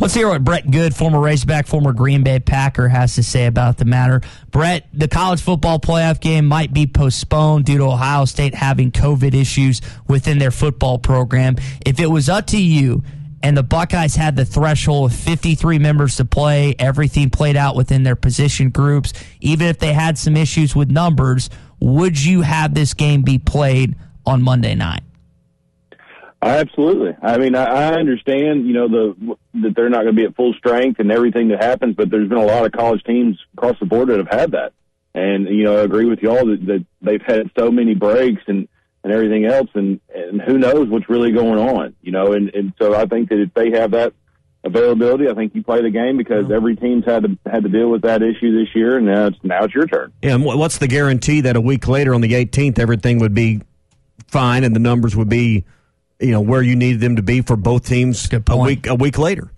Let's hear what Brett Goode, former Razorback, former Green Bay Packer, has to say about the matter. Brett, the college football playoff game might be postponed due to Ohio State having COVID issues within their football program. If it was up to you, and the Buckeyes had the threshold of 53 members to play, everything played out within their position groups. Even if they had some issues with numbers, would you have this game be played on Monday night? Absolutely. I mean, I, I understand, you know, the that they're not going to be at full strength and everything that happens, but there's been a lot of college teams across the board that have had that. And you know, I agree with y'all that, that they've had so many breaks and and everything else, and and who knows what's really going on, you know. And and so I think that if they have that availability, I think you play the game because every team's had to had to deal with that issue this year, and now it's now it's your turn. Yeah, and what's the guarantee that a week later on the 18th everything would be fine and the numbers would be you know where you needed them to be for both teams a week a week later.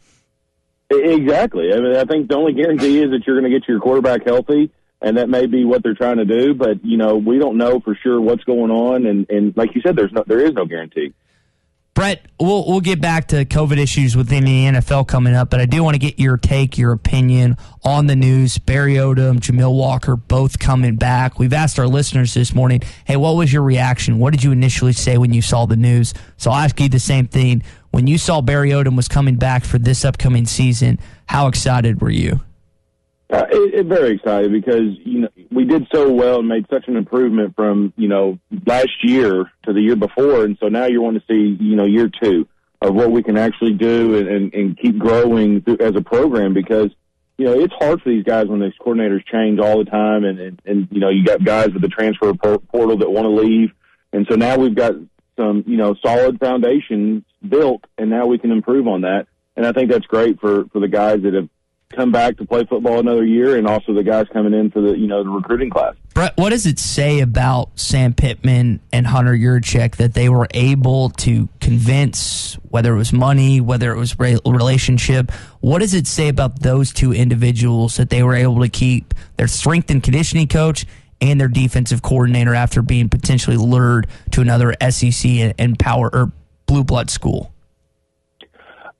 Exactly. I mean, I think the only guarantee is that you're going to get your quarterback healthy, and that may be what they're trying to do. But you know, we don't know for sure what's going on, and and like you said, there's no there is no guarantee. Brett, we'll we'll get back to COVID issues within the NFL coming up, but I do want to get your take, your opinion on the news. Barry Odom, Jamil Walker, both coming back. We've asked our listeners this morning, hey, what was your reaction? What did you initially say when you saw the news? So I'll ask you the same thing. When you saw Barry Odom was coming back for this upcoming season, how excited were you? Uh, it, it, very excited because you know we did so well and made such an improvement from you know last year to the year before, and so now you want to see you know year two of what we can actually do and, and, and keep growing as a program because you know it's hard for these guys when these coordinators change all the time, and and, and you know you got guys with the transfer portal that want to leave, and so now we've got some you know solid foundations built, and now we can improve on that, and I think that's great for for the guys that have come back to play football another year, and also the guys coming in for the you know the recruiting class. Brett, what does it say about Sam Pittman and Hunter Yurachek that they were able to convince, whether it was money, whether it was relationship? What does it say about those two individuals that they were able to keep their strength and conditioning coach? And their defensive coordinator after being potentially lured to another SEC and power or blue blood school.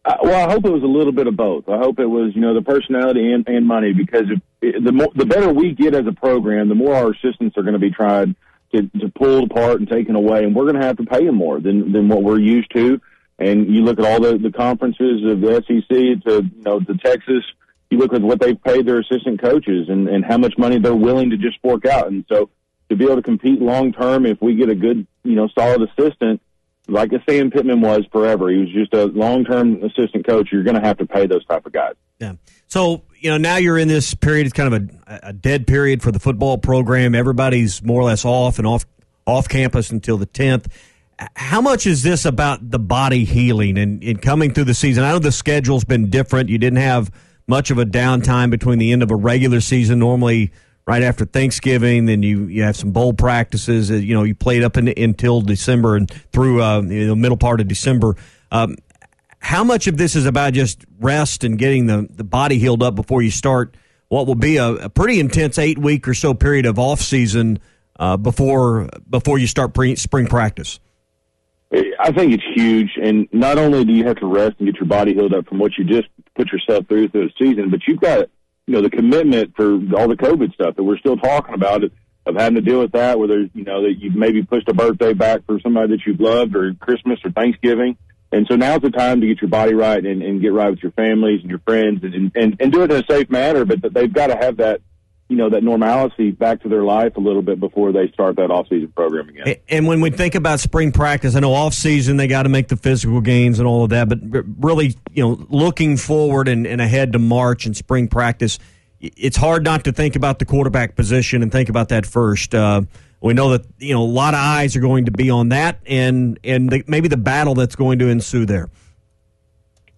Uh, well, I hope it was a little bit of both. I hope it was, you know, the personality and, and money because if, the more, the better we get as a program, the more our assistants are going to be tried to, to pull apart and taken away, and we're going to have to pay them more than than what we're used to. And you look at all the the conferences of the SEC to you know to Texas. You look at what they've paid their assistant coaches and and how much money they're willing to just fork out. And so to be able to compete long term, if we get a good you know solid assistant like a Sam Pittman was forever. He was just a long term assistant coach. You're going to have to pay those type of guys. Yeah. So you know now you're in this period. It's kind of a, a dead period for the football program. Everybody's more or less off and off off campus until the 10th. How much is this about the body healing and, and coming through the season? I know the schedule's been different. You didn't have much of a downtime between the end of a regular season. Normally, right after Thanksgiving. Then you, you have some bowl practices. Uh, you know, you played up in, until December and through uh, the middle part of December. Um, how much of this is about just rest and getting the, the body healed up before you start what will be a, a pretty intense eight week or so period of off season uh, before before you start pre- spring practice? I think it's huge, and not only do you have to rest and get your body healed up from what you just put yourself through through the season, but you've got you know, the commitment for all the COVID stuff that we're still talking about of having to deal with that, whether, you know, that you've maybe pushed a birthday back for somebody that you've loved or Christmas or Thanksgiving. And so now's the time to get your body right and, and get right with your families and your friends and, and, and do it in a safe manner, but they've got to have that, you know, that normalcy back to their life a little bit before they start that off-season program again. And when we think about spring practice, I know off-season they got to make the physical gains and all of that, but really, you know, looking forward and, and ahead to March and spring practice, it's hard not to think about the quarterback position and think about that first. Uh, we know that you know a lot of eyes are going to be on that, and and the, maybe the battle that's going to ensue there.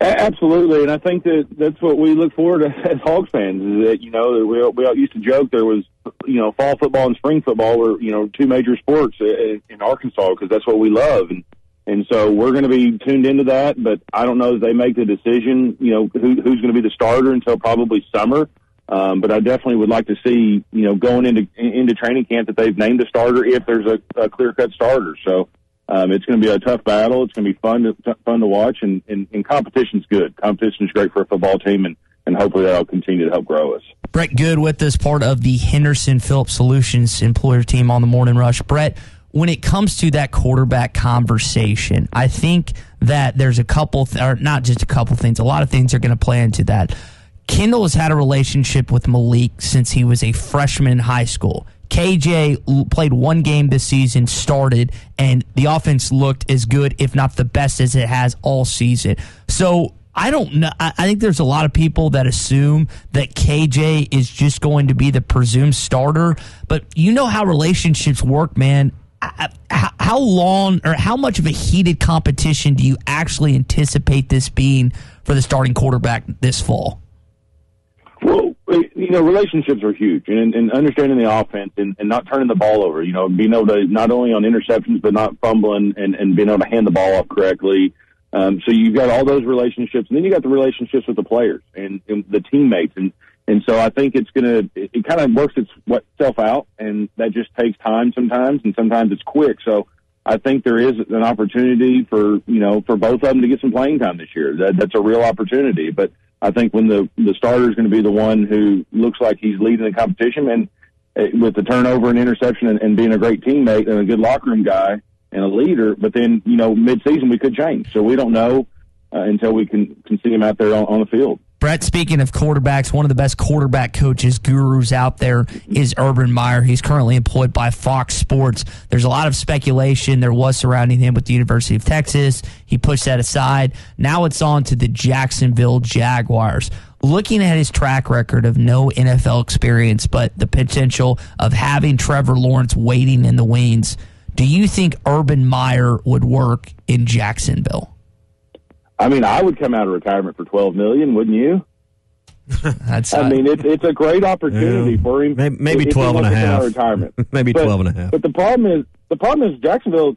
Absolutely, and I think that that's what we look forward to as Hogs fans. Is that you know we we all used to joke there was you know fall football and spring football were you know two major sports in, in Arkansas because that's what we love, and and so we're going to be tuned into that. But I don't know if they make the decision. You know who, who's going to be the starter until probably summer. Um, but I definitely would like to see, you know, going into into training camp that they've named a starter if there's a, a clear cut starter. So um, it's going to be a tough battle. It's going to be fun to t- fun to watch, and, and, and competition's good. Competition's great for a football team, and and hopefully that'll continue to help grow us. Brett Goode with us, part of the Henderson Phillips Solutions employer team on the Morning Rush. Brett, when it comes to that quarterback conversation, I think that there's a couple, th- or not just a couple things, a lot of things are going to play into that. Kendal has had a relationship with Malik since he was a freshman in high school. KJ played one game this season, started, and the offense looked as good, if not the best, as it has all season. So I don't know. I think there's a lot of people that assume that KJ is just going to be the presumed starter, but you know how relationships work, man. How long or how much of a heated competition do you actually anticipate this being for the starting quarterback this fall? Well, you know, relationships are huge, and, and understanding the offense and, and not turning the ball over. You know, being able to not only on interceptions but not fumbling and, and being able to hand the ball off correctly. Um, so you've got all those relationships, and then you got the relationships with the players and, and the teammates, and and so I think it's gonna it, it kind of works itself out, and that just takes time sometimes, and sometimes it's quick. So I think there is an opportunity for you know for both of them to get some playing time this year. That, that's a real opportunity, but I think when the the starter is going to be the one who looks like he's leading the competition, and uh, with the turnover and interception, and, and being a great teammate and a good locker room guy and a leader. But then you know mid season we could change, so we don't know uh, until we can can see him out there on, on the field. Brett, speaking of quarterbacks, one of the best quarterback coaches gurus out there is Urban Meyer. He's currently employed by Fox Sports. There's a lot of speculation there was surrounding him with the University of Texas. He pushed that aside. Now it's on to the Jacksonville Jaguars. Looking at his track record of no NFL experience, but the potential of having Trevor Lawrence waiting in the wings, do you think Urban Meyer would work in Jacksonville? I mean, I would come out of retirement for twelve million, wouldn't you? That's. I mean, it's it's a great opportunity Yeah. for him. Maybe- maybe if he 12 and a to come out half. Retirement, Maybe But- 12 and a half. But the problem is, the problem is Jacksonville.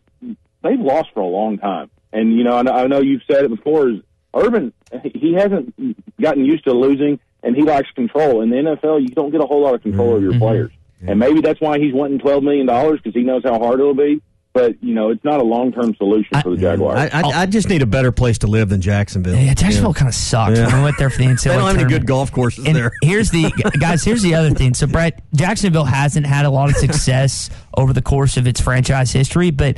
They've lost for a long time, and you know, I know, I know you've said it before. Is Urban? He hasn't gotten used to losing, and he likes control. In the NFL, you don't get a whole lot of control over your mm-hmm. players, mm-hmm. and maybe that's why he's wanting twelve million dollars because he knows how hard it'll be. But you know, it's not a long term solution for the Jaguars. I, I, I just need a better place to live than Jacksonville. Yeah, Jacksonville kind of sucks. Yeah. When we went there for the NCAA They don't have any good golf courses And there. here's the guys. Here's the other thing. So, Brett, Jacksonville hasn't had a lot of success over the course of its franchise history, but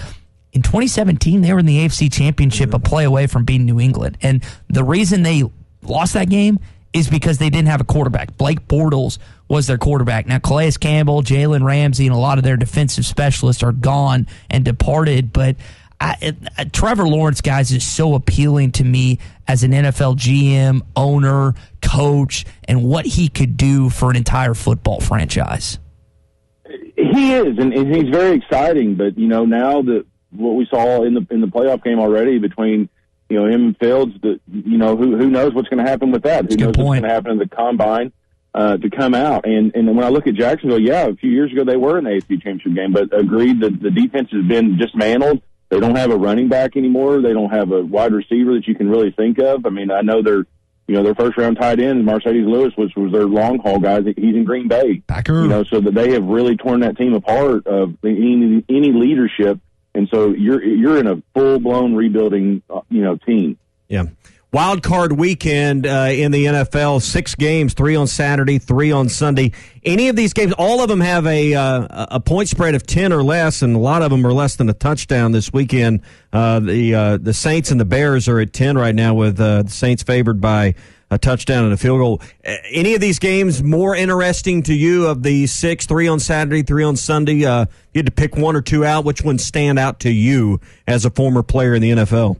in 2017 they were in the AFC Championship, a play away from beating New England. And the reason they lost that game is because they didn't have a quarterback. Blake Bortles was their quarterback. Now, Calais Campbell, Jalen Ramsey, and a lot of their defensive specialists are gone and departed, but. I, uh, Trevor Lawrence, guys, is so appealing to me as an NFL GM, owner, coach, and what he could do for an entire football franchise. He is, and he's very exciting. But you know, now that what we saw in the in the playoff game already between you know him and Fields, The, you know who who knows what's going to happen with that? Who That's a knows good what's going to happen in the combine uh, to come out? And and when I look at Jacksonville, yeah, a few years ago they were in the AFC Championship game, but agreed that the defense has been dismantled. They don't have a running back anymore. They don't have a wide receiver that you can really think of. I mean, I know they're you know their first round tight end Marcedes Lewis, which was their long haul guy. He's in Green Bay. Packer. You know, so that they have really torn that team apart of any any leadership, and so you're you're in a full blown rebuilding, uh, you know, team. Yeah. Wild card weekend uh, in the NFL, six games, three on Saturday, three on Sunday. Any of these games, all of them have a uh, a point spread of ten or less, and a lot of them are less than a touchdown this weekend. Uh, the uh, the Saints and the Bears are at ten right now, with uh, the Saints favored by a touchdown and a field goal. Any of these games more interesting to you? Of the six, three on Saturday, three on Sunday. Uh, you had to pick one or two out. Which ones stand out to you as a former player in the NFL?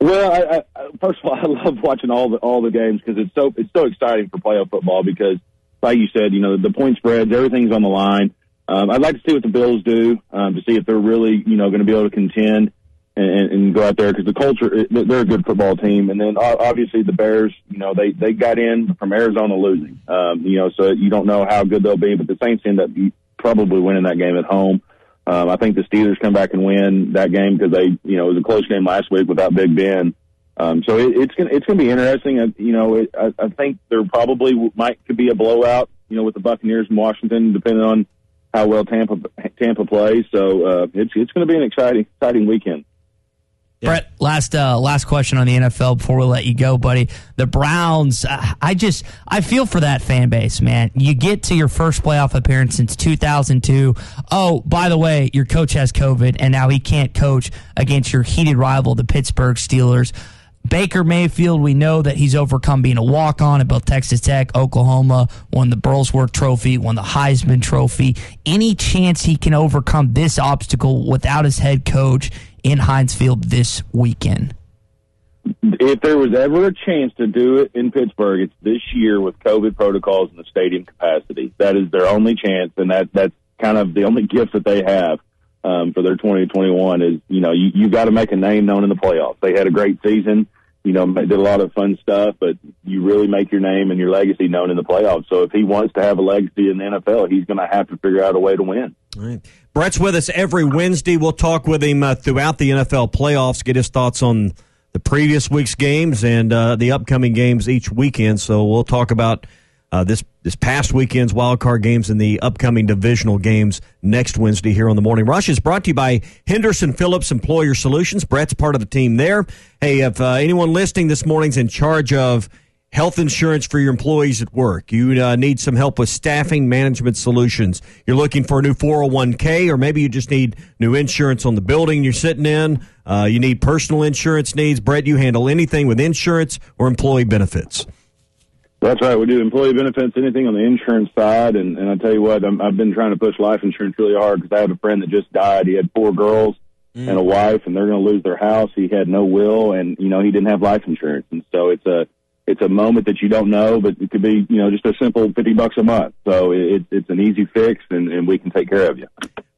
Well, I, I, first of all, I love watching all the all the games because it's so it's so exciting for playoff football because, like you said, you know the point spreads, everything's on the line. Um, I'd like to see what the Bills do um, to see if they're really you know going to be able to contend and, and go out there because the culture they're a good football team, and then obviously the Bears, you know they they got in from Arizona losing, um, you know so you don't know how good they'll be, but the Saints end up probably winning that game at home. Um, I think the Steelers come back and win that game because they, you know, it was a close game last week without Big Ben. Um, so it, it's gonna it's gonna be interesting. Uh, you know, it, I, I think there probably might could be a blowout. You know, with the Buccaneers in Washington, depending on how well Tampa Tampa plays. So uh, it's it's going to be an exciting exciting weekend. Yeah. Brett, last uh, last question on the NFL before we let you go, buddy. The Browns, uh, I just I feel for that fan base, man. You get to your first playoff appearance since 2002. Oh, by the way, your coach has COVID, and now he can't coach against your heated rival, the Pittsburgh Steelers. Baker Mayfield, we know that he's overcome being a walk on at both Texas Tech, Oklahoma, won the Burlsworth Trophy, won the Heisman Trophy. Any chance he can overcome this obstacle without his head coach in Heinz Field this weekend? If there was ever a chance to do it in Pittsburgh, it's this year with COVID protocols and the stadium capacity. That is their only chance, and that that's kind of the only gift that they have um, for their 2021 is, you know, you, you got to make a name known in the playoffs. They had a great season, you know, did a lot of fun stuff, but you really make your name and your legacy known in the playoffs. So if he wants to have a legacy in the NFL, he's going to have to figure out a way to win. All right. Brett's with us every Wednesday. We'll talk with him uh, throughout the NFL playoffs, get his thoughts on the previous week's games and uh, the upcoming games each weekend. So we'll talk about uh, this this past weekend's wild card games and the upcoming divisional games next Wednesday here on the Morning Rush is brought to you by Henderson Phillips Employer Solutions. Brett's part of the team there. Hey, if uh, anyone listening this morning's in charge of health insurance for your employees at work, you uh, need some help with staffing management solutions. You're looking for a new 401k, or maybe you just need new insurance on the building you're sitting in. Uh, you need personal insurance needs. Brett, you handle anything with insurance or employee benefits. That's right. We do employee benefits, anything on the insurance side. And, and I tell you what, i have been trying to push life insurance really hard because I have a friend that just died. He had four girls mm. and a wife, and they're going to lose their house. He had no will, and you know he didn't have life insurance, and so it's a it's a moment that you don't know, but it could be you know just a simple fifty bucks a month. So it, it's an easy fix, and, and we can take care of you.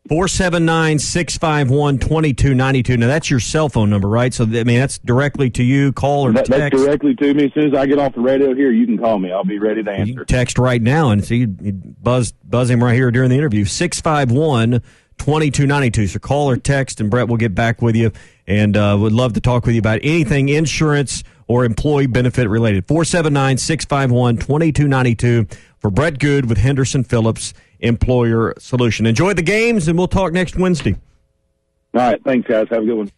479 651 2292. Now, that's your cell phone number, right? So, I mean, that's directly to you, call or that, text. That's directly to me. As soon as I get off the radio here, you can call me. I'll be ready to answer. text right now and see, buzz, buzz him right here during the interview. 651 2292. So, call or text, and Brett will get back with you and uh, would love to talk with you about anything insurance or employee benefit related. 479 651 2292 for Brett Goode with Henderson Phillips employer solution. Enjoy the games, and we'll talk next Wednesday. All right. Thanks, guys. Have a good one.